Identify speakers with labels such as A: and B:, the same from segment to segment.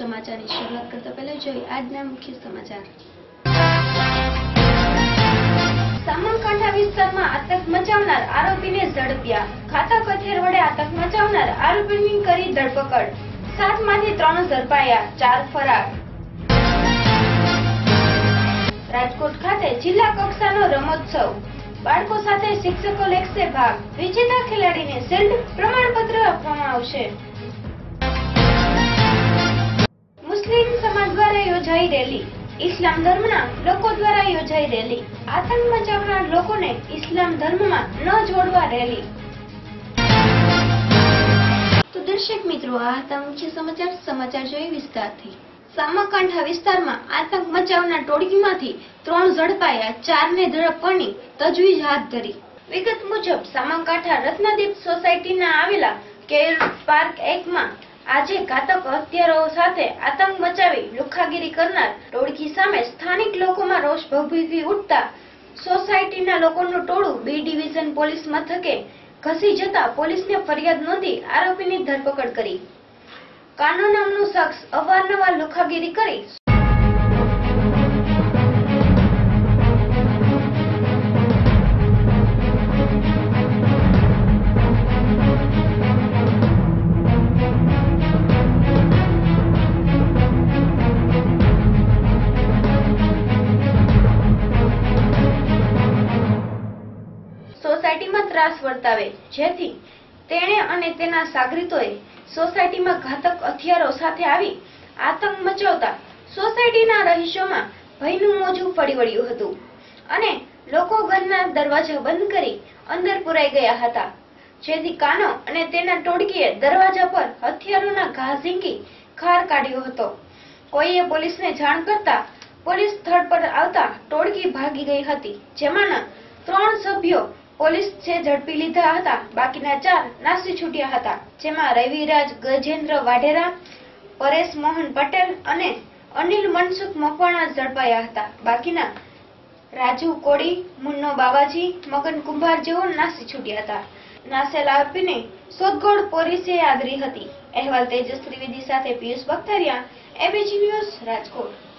A: સમાચારની શરૂઆત કરતા પહેલા જોઈએ આજના મુખ્ય સમાચાર. સામરકાંઠા વિસ્તારમાં આતંક મચાવનાર આરોપીને ઝડપ્યા. ખાતા કથેર વડે આતંક મચાવનાર આરોપીની કરી ધરપકડ. સાતમાંથી ત્રણ ઝડપાયા, ચાર ફરાર. રાજકોટ ખાતે જિલ્લા કક્ષાનો રમોત્સવ બાળકો સાથે શિક્ષકો લેખશે ભાગ. વિજેતા ખેલાડીને શિલ્ડ પ્રમાણપત્ર આપવામાં આવશે. મુસ્લિમ સમાજ દ્વારા યોજાઈ રેલી. ઇસ્લામ ધર્મના લોકો દ્વારા યોજાઈ રેલી. આતંક મચાવનાર લોકોને ઇસ્લામ ધર્મમાં ન જોડવા રેલી. તો દર્શક મિત્રો, આ હતા મુખ્ય સમાચાર. સમાચાર જોઈએ વિસ્તારથી. સામકાંઠા વિસ્તારમાં આતંક મચાવનાર ટોળકીમાંથી ત્રણ ઝડપાયા, ચારને ઝડપવાની તજવીજ હાથ ધરી. વિગત મુજબ, સામકાંઠા રત્નદીપ સોસાયટીના આવેલા કેર પાર્ક એકમાં આજે ઘાતક હત્યારાઓ સાથે આતંક મચાવી લુખાગીરી કરનાર ટોળકી સામે સ્થાનિક લોકોમાં રોષ ભભૂકી ઉઠતા સોસાયટીના લોકોનું ટોળું બી ડિવિઝન પોલીસ મથકે ઘસી જતા પોલીસને ફરિયાદ નોંધી આરોપીની ધરપકડ કરી. કાનો નામનું શખ્સ અવારનવાર લુખાગીરી કરી વર્તાવે. જેથી તેણે અને તેના સાગરીતોએ સોસાયટીમાં ઘાતક હથિયારો સાથે આવી આતંક મચાવતા સોસાયટીના રહીશોમાં ભયનું મોજું ફરી વળ્યું હતું અને લોકો ઘરના દરવાજા બંધ કરી અંદર પુરાઈ ગયા હતા. જેથી કાનો અને તેના ટોળકીએ દરવાજા પર હથિયારોના ઘા ઝીંકી ખાર કાઢ્યો હતો. કોઈએ પોલીસને જાણ કરતા પોલીસ સ્થળ પર આવતા ટોળકી ભાગી ગઈ હતી, જેમાંના ત્રણ સભ્યો પોલીસ છે, ઝડપી લીધા હતા. બાકીના ચાર નાસી છૂટ્યા હતા. જેમાં રવિરાજ, ગજેન્દ્ર વાઢેરા, પરેશ મોહન પટેલ અને અનિલ મનસુખ મકવાણા ઝડપાયા હતા. બાકીના રાજુ કોડી મુન્નો બાવાજી, મગન કુંભાર જેઓ નાસી છૂટ્યા હતા. નાસેલા આરોપીને શોધખોળ પોલીસે આદરી હતી. અહેવાલ તેજસ ત્રિવેદી સાથે પિયુષ બખતરિયા, એબીજી ન્યૂઝ રાજકોટ.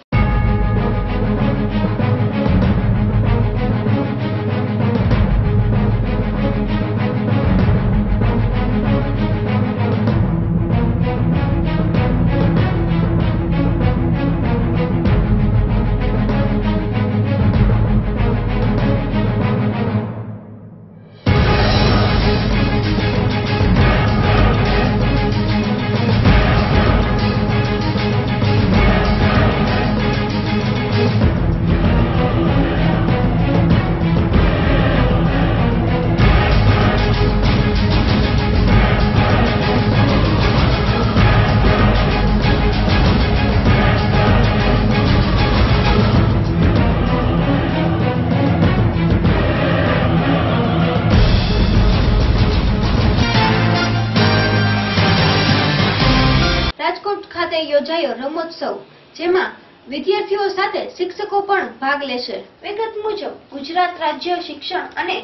A: જેમાં વિદ્યાર્થીઓ સાથે શિક્ષકો પણ ભાગ લેશે. વિગત મુજબ, ગુજરાત રાજ્ય શિક્ષણ અને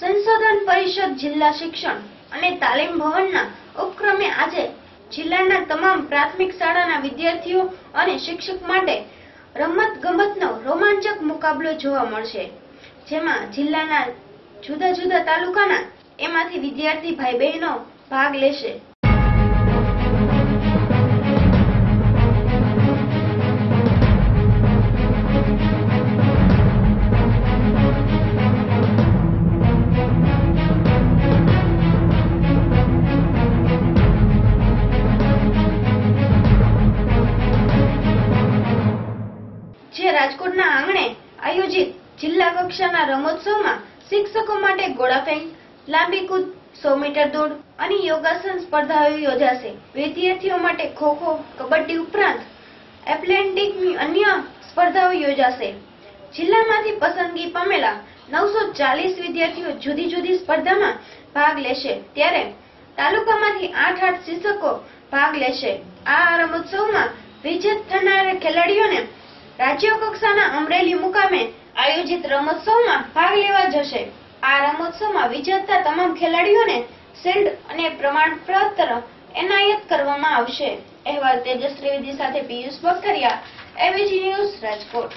A: સંશોધન પરિષદ જિલ્લા શિક્ષણ અને તાલીમ ભવનના ઉપક્રમે આજે જિલ્લાના તમામ પ્રાથમિક શાળાના વિદ્યાર્થીઓ અને શિક્ષક માટે રમત ગમતનો રોમાંચક મુકાબલો જોવા મળશે. જેમાં જિલ્લાના જુદા જુદા તાલુકાના એમાંથી વિદ્યાર્થી ભાઈ બહેનો ભાગ લેશે. શિક્ષકો ફેંક લાંબી કૂદ, સો મીટર દોડ અને યોગાસન સ્પર્ધાઓ યોજાશે. વિદ્યાર્થીઓ માટે ખોખો, કબડ્ડી ઉપરાંત એથ્લેટિકની અન્ય સ્પર્ધાઓ યોજાશે. જિલ્લામાંથી પસંદગી પામેલા નવસો ચાલીસ વિદ્યાર્થીઓ જુદી જુદી સ્પર્ધામાં ભાગ લેશે. ત્યારે તાલુકામાંથી આઠ આઠ શિક્ષકો ભાગ લેશે. આ રમોત્સવમાં વિજેત થનાર ખેલાડીઓને રાજ્ય કક્ષાના અમરેલી મુકામે આયોજિત રમોત્સવમાં ભાગ લેવા જશે. આ રમોત્સવમાં વિજેતા તમામ ખેલાડીઓને શિલ્ડ અને પ્રમાણપત્ર એનાયત કરવામાં આવશે. અહેવાલ તેજસ ત્રિવેદી સાથે પિયુષ બખતરિયા એવીજી ન્યૂઝ રાજકોટ.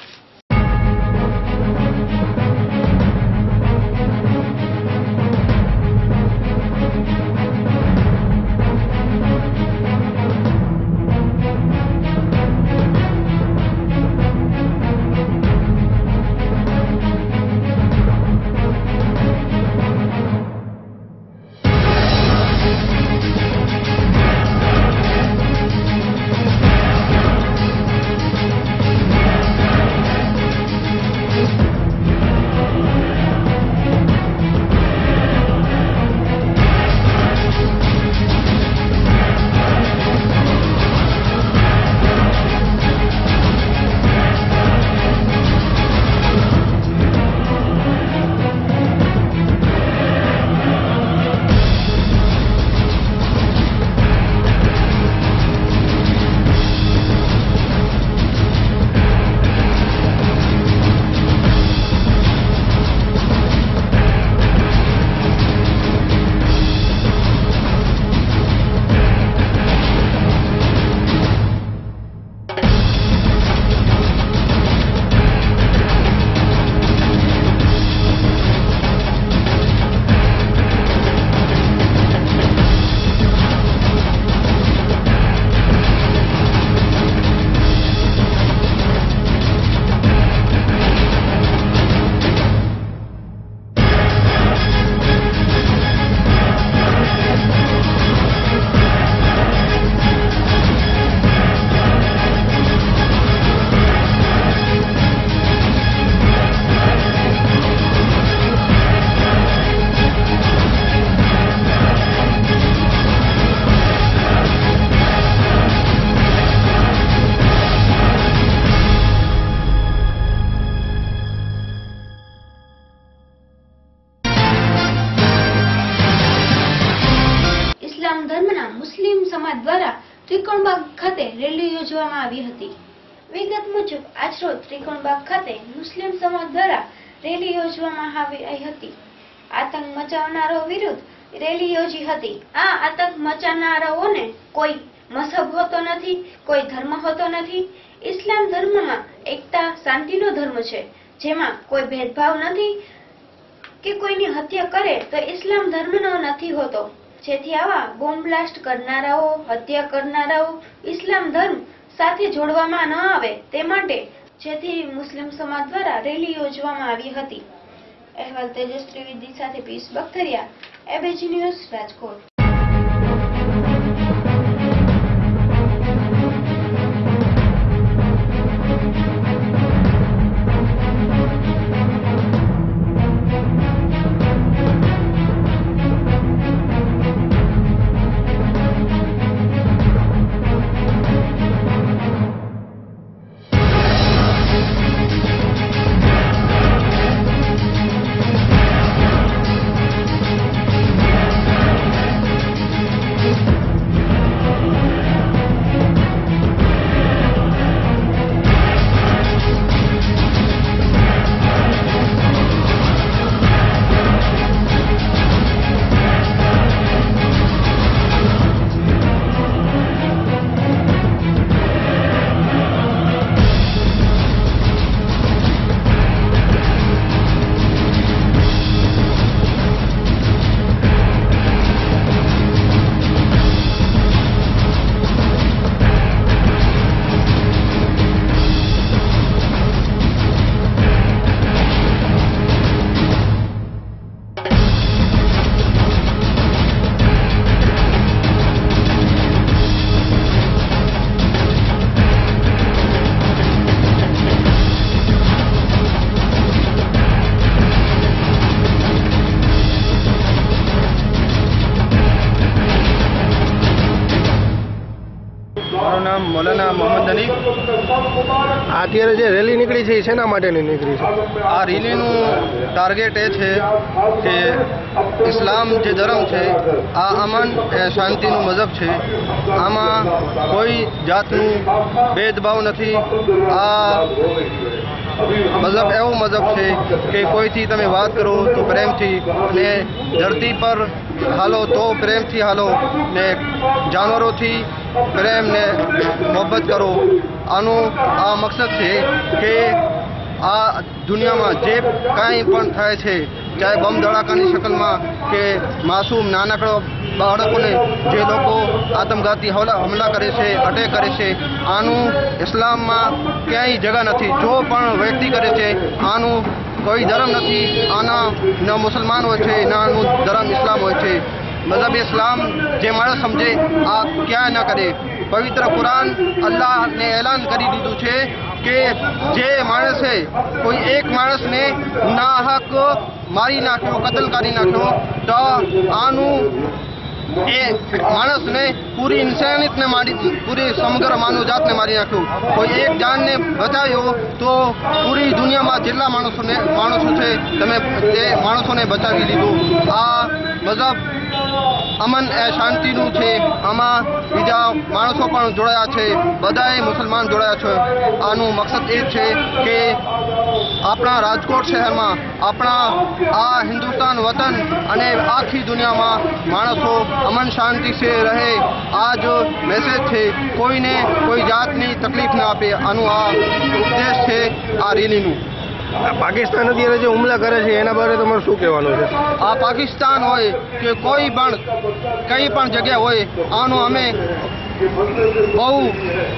A: યોજવામાં આવી હતી. આતંક મચાવનારો વિરુદ્ધ રેલી યોજી હતી. આ આતંક મચાવનારાઓને કોઈ મઝહબ હોતો નથી, કોઈ ધર્મ હોતો નથી. ઇસ્લામ ધર્મમાં એકતા શાંતિનો ધર્મ છે. જેમાં કોઈ ભેદભાવ નથી કે કોઈની હત્યા કરે તો ઇસ્લામ ધર્મનો નથી હોતો. જેથી આવા બોમ્બ બ્લાસ્ટ કરનારાઓ, હત્યા કરનારાઓ ઇસ્લામ ધર્મ સાથે જોડવામાં ન આવે તે માટે જેથી મુસ્લિમ સમાજ દ્વારા રેલી યોજવામાં આવી હતી. અહેવાલ તેજસ ત્રિવેદી સાથે પીસ બખતરિયા એબીજી ન્યૂઝ રાજકોટ.
B: નીકળી છે એ શેના માટેની નીકળી છે.
C: આ રેલીનું ટાર્ગેટ એ છે કે ઇસ્લામ જે ધર્મ છે, આ અમન એ શાંતિનું મજબ છે. આમાં કોઈ જાતનું ભેદભાવ નથી. આ મજબ એવો મજબ છે કે કોઈથી તમે વાત કરો તો પ્રેમથી ને ધરતી પર હાલો તો પ્રેમથી હાલો ને જાનવરોથી પ્રેમ ને મોહબ્બત કરો. આનું આ મકસદ છે કે આ દુનિયામાં જે કાંઈ પણ થાય છે, ચાહે બમ ધડાકાની શકલમાં કે માસૂમ નાનકડો બાળકોને જે લોકો આતંકઘાતી હમલા કરે છે, અટેક કરે છે, આનું ઇસ્લામમાં ક્યાંય જગા નથી. જો પણ વ્યક્તિ કરે છે, આનું કોઈ ધર્મ નથી, આના ન મુસલમાન હોય છે, ના આનું ધર્મ ઇસ્લામ હોય છે. મતલબ ઇસ્લામ જે માણસ સમજે, આ ક્યાંય ન કરે. પવિત્ર કુરાન અલ્લાહને એલાન કરી દીધું છે કે જે માણસે કોઈ એક માણસને નાહક મારી નાખ્યો કતલ કરી નાખ્યો તો આનું એ માણસને પૂરી ઇન્સાનિયતને મારી, પૂરી સમગ્ર માનવ જાતને મારી નાખ્યું કોઈ એક જાનને બચાવ્યો તો પૂરી દુનિયામાં જેટલા માણસોને, માણસો છે, તમે તે માણસોને બચાવી લીધું. આ મતલબ અમન એ શાંતિનું છે. આમાં બીજા માણસો પણ જોડાયા છે. બધાએ મુસલમાન જોડાયા છે. આનું મકસદ એ છે કે આપણા રાજકોટ શહેરમાં આપણા આ હિન્દુસ્તાન વતન અને આખી દુનિયામાં માણસો અમન શાંતિ સે રહે. આ જો મેસેજ છે. કોઈને કોઈ જાતની તકલીફ ના આપે. આનું આ ઉપદેશ છે આ રેલીનું.
B: પાકિસ્તાન અત્યારે જે હુમલા કરે છે, એના બારે તમારે શું કહેવાનું છે?
C: આ પાકિસ્તાન હોય કે કોઈ પણ, કઈ પણ જગ્યા હોય, આનું અમે બહુ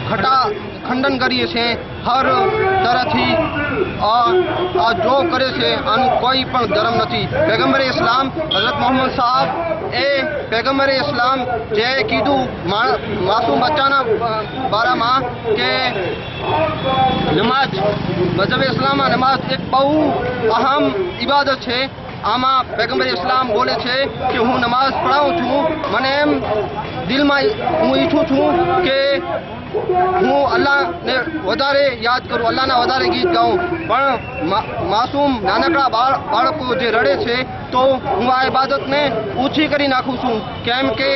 C: ખટા ખંડન કરીએ છીએ હર તરફથી આ જો કરે છે, આનું કોઈ પણ ધર્મ નથી. પેગમ્બરે ઇસ્લામ, હઝરત મોહમ્મદ સાહેબ, એ પેગમ્બરે ઇસ્લામ જે કીધું માસૂમ બચ્ચાના બારામાં કે નમાજ મજહબ ઇસ્લામમાં નમાજ એક બહુ અહમ ઇબાદત છે. આમાં પેગમ્બર ઇસ્લામ બોલે છે કે હું નમાઝ પઢાવું છું. મને એમ દિલમાં હું ઈચ્છું છું કે હું અલ્લાહને વધારે યાદ કરું, અલ્લાહના વધારે ગીત ગાઉં. પણ માસૂમ નાનકડા બાળ, બાળકો જે રડે છે, તો હું આ ઇબાદતને ઓછી કરી નાખું છું. કેમ કે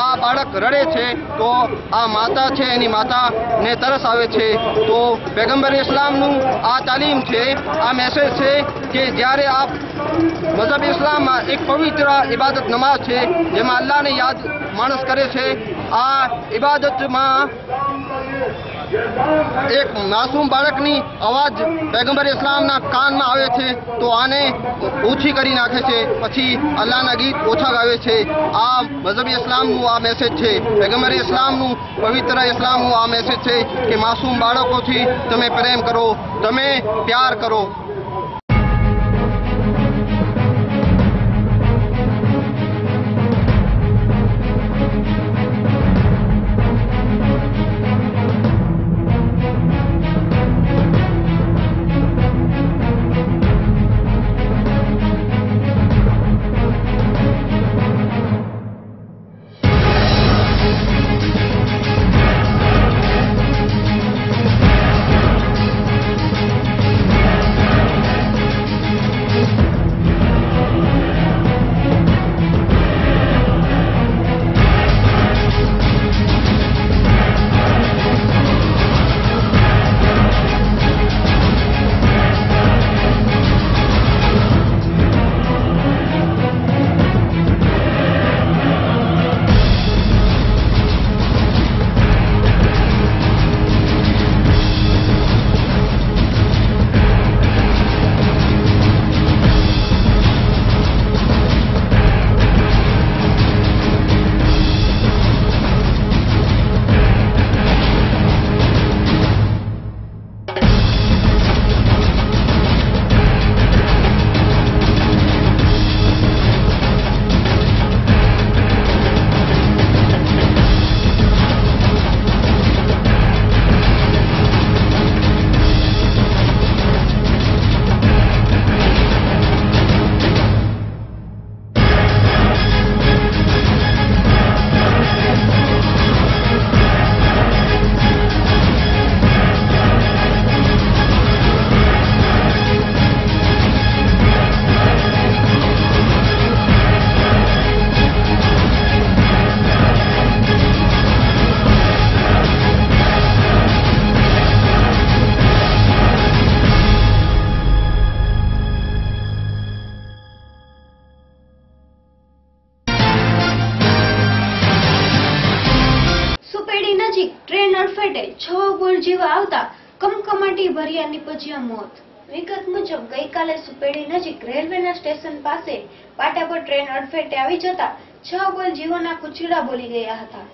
C: આ બાળક રડે છે, તો આ માતા છે, એની માતાને તરસ આવે છે. તો પેગમ્બર ઇસ્લામનું આ તાલીમ છે, આ મેસેજ છે કે જ્યારે આપ મઝહબ ઇસ્લામમાં એક પવિત્ર ઇબાદત નમાઝ છે, જેમાં અલ્લાહને યાદ માણસ કરે છે આ ઇબાદતમાં એક માસૂમ બાળકની અવાજ પેગમ્બર ઇસ્લામના કાનમાં આવે છે, તો આને ઓછી કરી નાખે છે, પછી અલ્લાહના ગીત ઓછા ગાવે છે. આ મઝહબી ઇસ્લામનું આ મેસેજ છે. પેગમ્બર ઇસ્લામનું, પવિત્ર ઇસ્લામનું આ મેસેજ છે કે માસૂમ બાળકોથી તમે પ્રેમ કરો, તમે પ્યાર કરો.
A: મોત. વિગત મુજબ, ગઈકાલે સુપેડી નજીક રેલવેના સ્ટેશન પાસે પાટા પર ટ્રેન અડફેટે આવી જતા છ બોલ જીવોના કુચીડા બોલી ગયા હતા.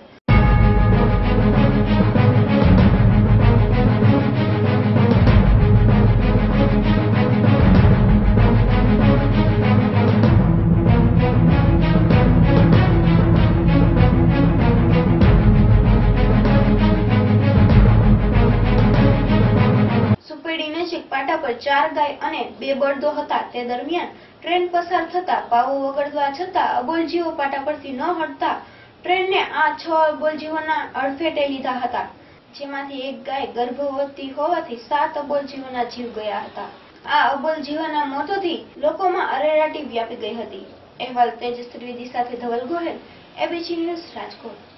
A: ચાર ગાય અને બે બળદો હતા. તે દરમિયાન ટ્રેન પસાર થતા પાવો વગડવા છતાં અબોલજીવો પાટા પરથી ન હટતા ટ્રેનને આ છ અબોલજીવોના અડફેટે લીધા હતા. જેમાંથી એક ગાય ગર્ભવતી હોવાથી સાત અબોલજીઓના જીવ ગયા હતા. આ અબોલજીઓના મોતોથી લોકોમાં અરેરાટી વ્યાપી ગઈ હતી. અહેવાલ તેજસ ત્રિવેદી સાથે ધવલ ગોહેલ એબીસી ન્યૂઝ રાજકોટ.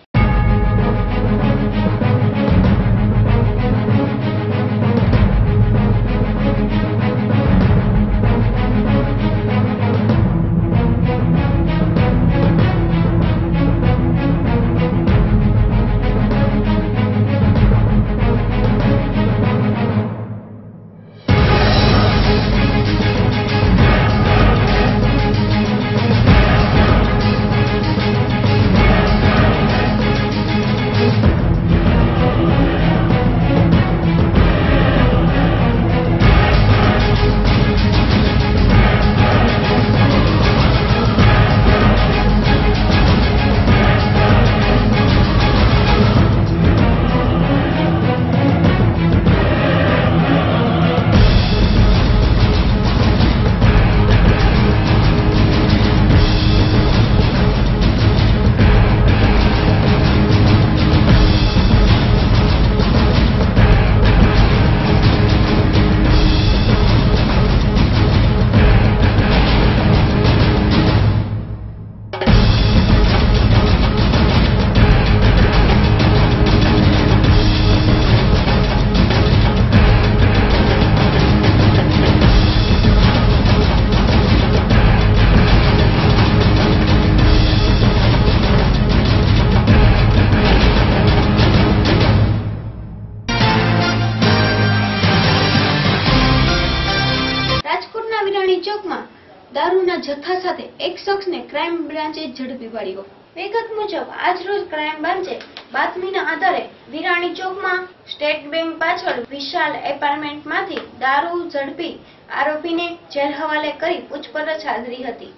A: બ્રાન્ચે ઝડપી પાડ્યો. વિગત મુજબ, આજ રોજ ક્રાઇમ બ્રાન્ચે બાતમીના આધારે વિરાણી ચોકમાં સ્ટેટ બેંક પાછળ વિશાલ એપાર્ટમેન્ટમાંથી દારૂ ઝડપી આરોપીને જેલ હવાલે કરી પૂછપરછ હાજરી હતી.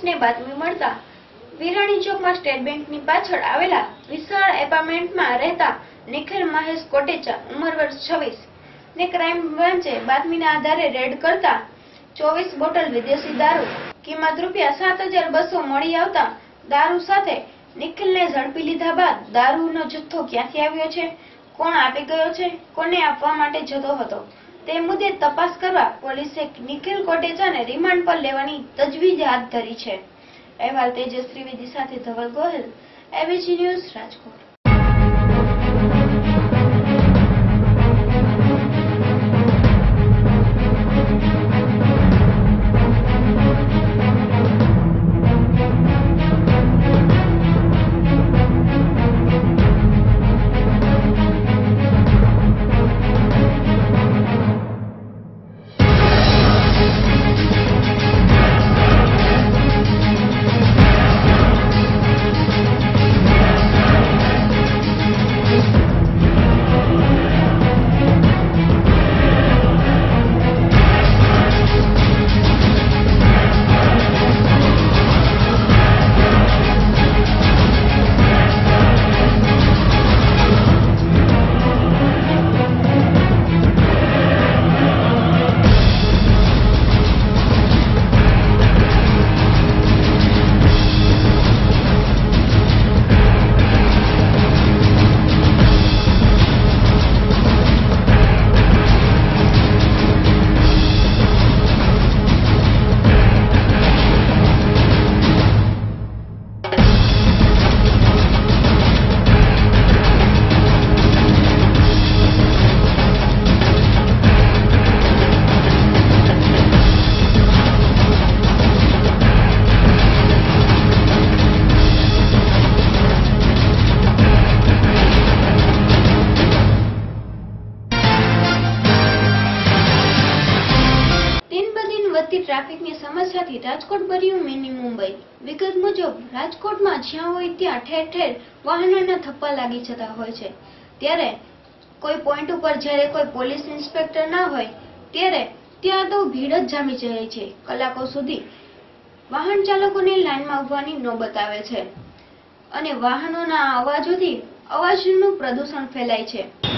A: બ્રાન્ચને બાતમી મળતા વિરાણી ચોકમાં સ્ટેટ બેંકની પાછળ આવેલા વિશાળ એપાર્ટમેન્ટમાં રહેતા નિખિલ મહેશ કોટેચા ઉંમર વર્ષ છવ્વીસ ને ક્રાઇમ બ્રાન્ચે બાતમીના આધારે રેડ કરતા ચોવીસ બોટલ વિદેશી દારૂ, કિંમત રૂપિયા સાત હજાર બસો મળી આવતા દારૂ સાથે નિખિલને ઝડપી લીધા બાદ દારૂનો જથ્થો ક્યાંથી આવ્યો છે? કોણ આપી ગયો છે? કોને આપવા માટે જતો હતો? તે મુદ્દે તપાસ કરવા પોલીસે નિખિલ કોટેચાને રિમાન્ડ પર લેવાની તજવીજ હાથ ધરી છે. અહેવાલ તેજસ્વી વિધિ સાથે ધવલ ગોહિલ, એબીસી ન્યૂઝ રાજકોટ. રાજકોટમાં જ્યાં હોય ત્યાં ઠેર ઠેર વાહનોના થપ્પા લાગી જતા હોય છે. ત્યારે કોઈ પોઈન્ટ ઉપર જ્યારે કોઈ પોલીસ ઇન્સ્પેક્ટર ના હોય, ત્યારે ત્યાં તો ભીડ જ જામી જાય છે. કલાકો સુધી વાહન ચાલકોને લાઇનમાં ઉભવાની નોબત આવે છે. અને વાહનોના અવાજોથી અવાજનું પ્રદૂષણ ફેલાય છે.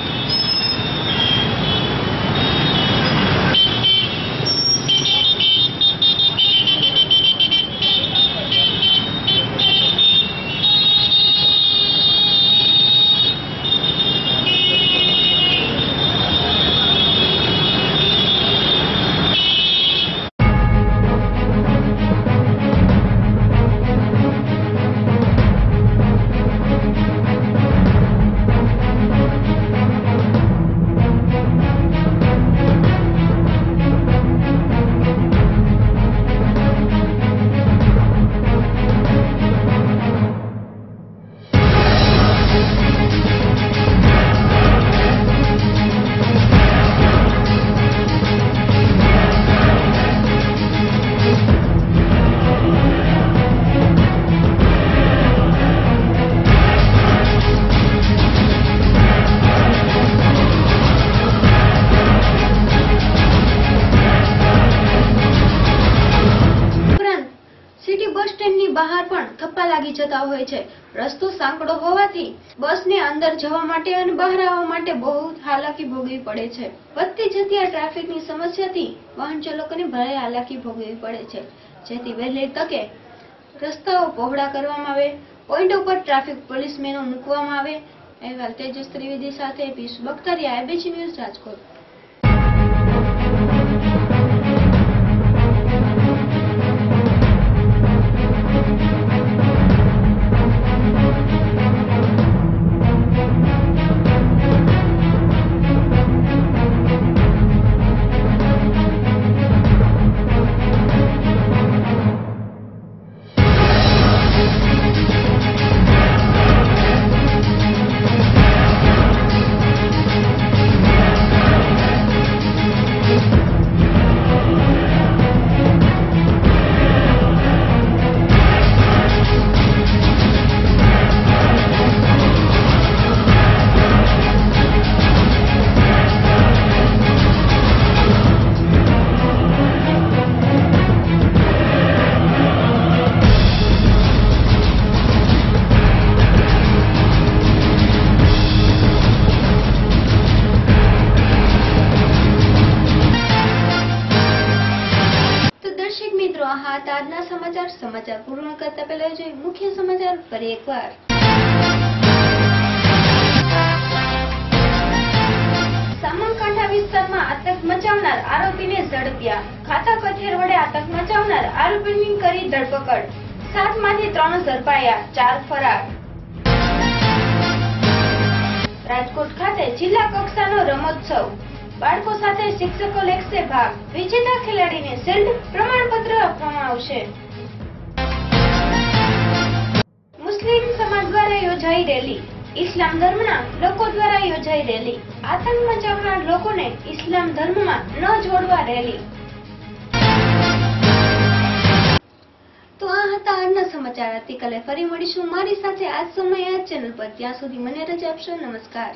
A: જવા માટે અને બહાર આવવા માટે બહુ હાલાકી ભોગવી પડે છે. વધતી જતી આ ટ્રાફિકની સમસ્યાથી વાહન ચાલકોને ભારે હાલાકી ભોગવવી પડે છે. જેથી વહેલી તકે રસ્તાઓ પહોળા કરવામાં આવે, પોઈન્ટ ઉપર ટ્રાફિક પોલીસમેનો મૂકવામાં આવે. અહેવાલ તેજસ ત્રિવેદી સાથે પીસ બખ્તરિયા, એબીસી ન્યૂઝ રાજકોટ. સમાચાર પૂર્ણ કરતા પહેલા જોઈએ મુખ્ય સમાચાર ફરી એકવાર. સામંકાંઠા વિસ્તારમાં આતંક મચાવનાર આરોપીને ઝડપ્યા. ખાતા કથેર વડે આતંક મચાવનાર આરોપીની કરી ધરપકડ. સાતમાંથી ત્રણ ઝડપાયા, ચાર ફરાર. રાજકોટ ખાતે જિલ્લા કક્ષાનો રમોત્સવ બાળકો સાથે શિક્ષકો લેખશે ભાગ. વિજેતા ખેલાડીને શિલ્ડ પ્રમાણપત્ર આપવામાં આવશે. મુસ્લિમ સમાજ દ્વારા યોજાઈ રેલી. ઇસ્લામ ધર્મના લોકો દ્વારા યોજાઈ રેલી. આતંક મચાવનાર લોકોને ઇસ્લામ ધર્મમાં ન જોડવા રેલી. તો આ હતા આજના સમાચાર. આવતીકાલે ફરી મળીશું. મારી સાથે આજ સમયે આ ચેનલ પર. ત્યાં સુધી મને રજા આપશો. નમસ્કાર.